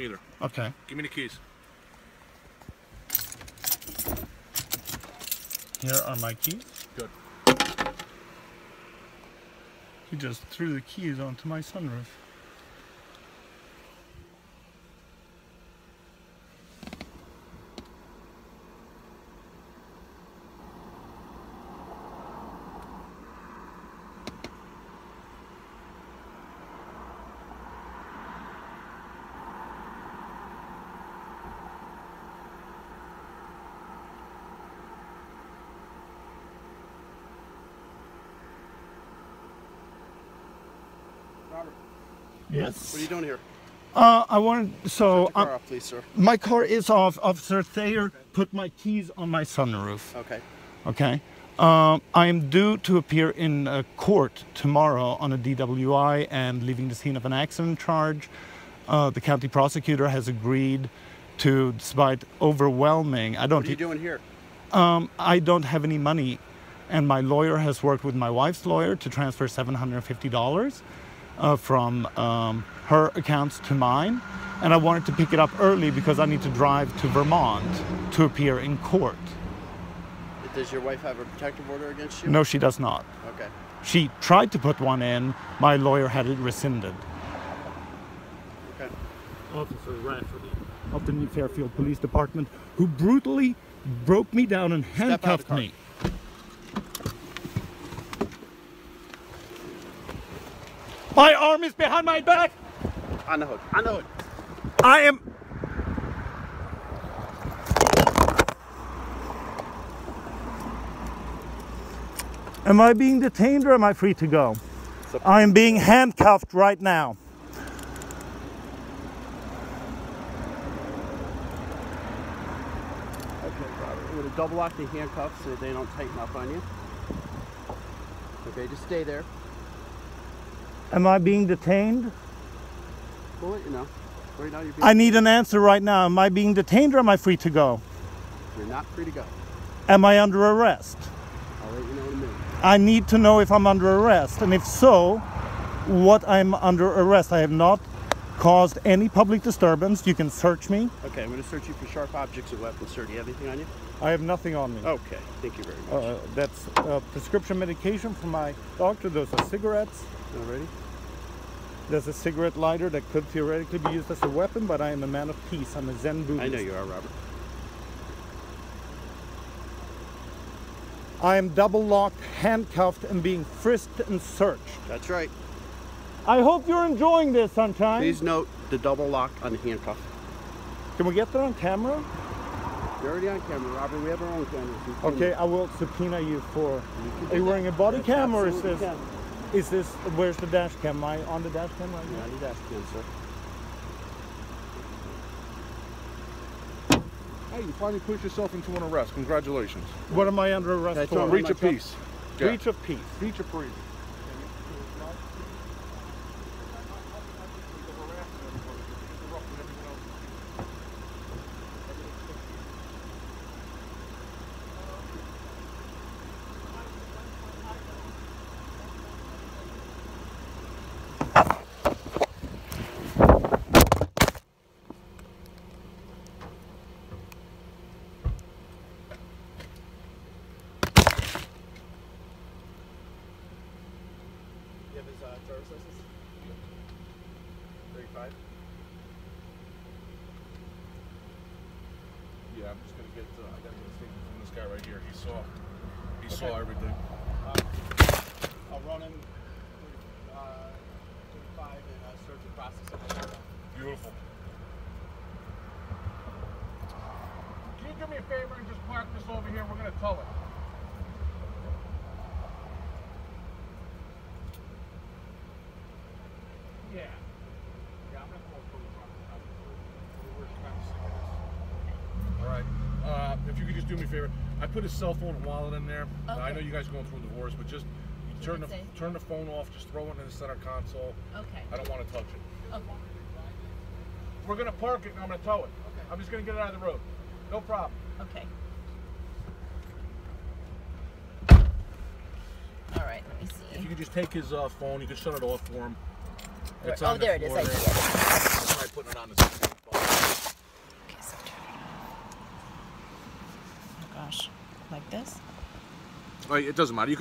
either. Okay. Give me the keys. Here are my keys. Good. He just threw the keys onto my sunroof. Robert, Yes. what are you doing here? Uh, I wanted so the car uh, off, please, sir. my car is off. Officer Thayer put my keys on my sunroof. Okay. Okay. Um, I am due to appear in a court tomorrow on a DWI and leaving the scene of an accident charge. Uh, the county prosecutor has agreed to, despite overwhelming, I don't. What are you doing here? Um, I don't have any money, and my lawyer has worked with my wife's lawyer to transfer seven hundred and fifty dollars uh, from um, her accounts to mine, and I wanted to pick it up early because I need to drive to Vermont to appear in court. Does your wife have a protective order against you? No, she does not. Okay. She tried to put one in. My lawyer had it rescinded. Okay. Officer Rafferty of the New Fairfield Police Department, who brutally broke me down and out of the handcuffed car. me. My arm is behind my back. On the hood. On the hood. I am. Am I being detained or am I free to go? I am being handcuffed right now. Okay, Robert. I'm going to double lock the handcuffs so they don't tighten up on you. Okay, just stay there. Am I being detained? We'll let you know. Right now, you're, being, I need an answer right now. Am I being detained or am I free to go? you're not free to go. Am I under arrest? I'll let you know in a minute. I need to know if I'm under arrest, and if so, what I'm under arrest. I have not caused any public disturbance. You can search me. Okay, I'm going to search you for sharp objects and weapons, sir. Do you have anything on you? I have nothing on me. Okay, thank you very much. Uh, that's uh, prescription medication from my doctor. Those are cigarettes. Alrighty. There's a cigarette lighter that could theoretically be used as a weapon, but I am a man of peace. I'm a Zen Buddhist. I know you are, Robert. I am double locked, handcuffed, and being frisked and searched. That's right. I hope you're enjoying this, sunshine. Please note the double lock on the handcuff. Can we get that on camera? You're already on camera, Robert. We have our own cameras. Okay, I will subpoena you for. You Are you wearing a body That's cam or is this? can. Is this? Where's the dash cam? Am I on the dash cam right Yeah, now? I need to ask you, sir. Hey, you finally put yourself into an arrest. Congratulations. What am I under arrest for? Reach it Breach my of truck? peace. Breach of peace. Breach of peace. His uh, driver's license? 35? Yeah, I'm just gonna get. Uh, I gotta get a statement from this guy right here. He saw. He saw everything. I'll run him uh, 35 and uh, search and process it. Beautiful. Can you do me a favor and just park this over here? We're gonna tow it. Yeah. Yeah, I'm gonna call police We're kind of sick of this. All right. Uh, if you could just do me a favor, I put his cell phone and wallet in there. I know you guys are going through a divorce, but just you turn the turn the phone off. Just throw it in the center console. Okay. I don't want to touch it. Okay. We're gonna park it and I'm gonna tow it. Okay. I'm just gonna get it out of the road. No problem. Okay. All right. Let me see. If you could just take his uh, phone, you can shut it off for him. It's Oh, on the there it is. I see it. Try putting it on the. It doesn't matter. You